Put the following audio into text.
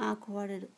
ああ壊れる。